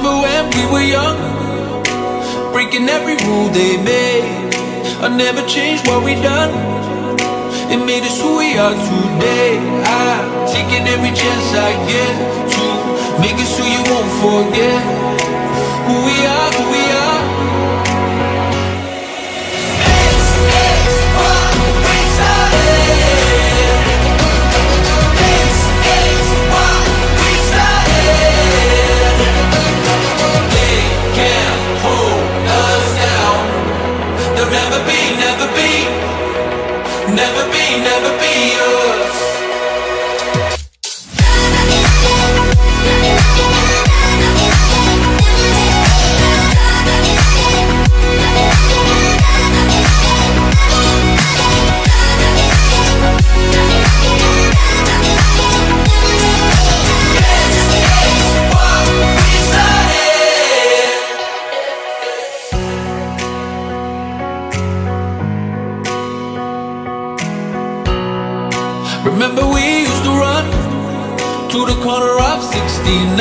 we were young, breaking every rule they made. I never changed what we done. It made us who we are today. I'm taking every chance I get to make us who you won't forget. Who we are, who we are. Never be, never be us. Remember we used to run to the corner of 69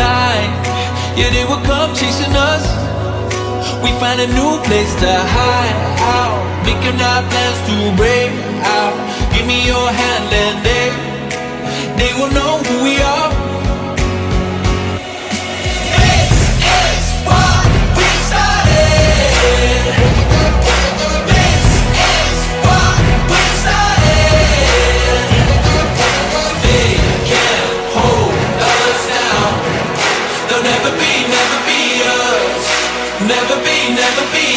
Yeah, they would come chasing us. We find a new place to hide. Out Making our plans to break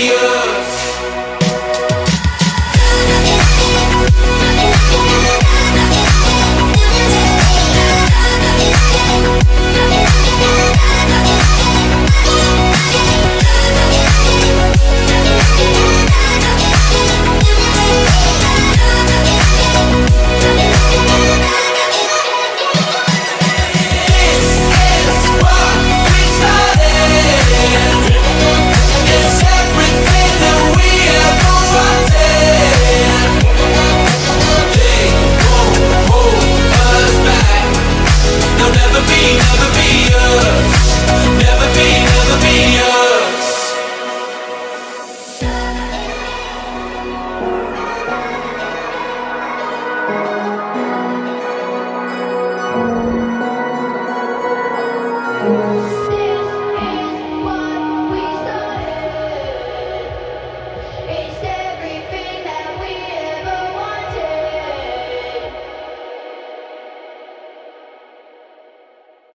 Never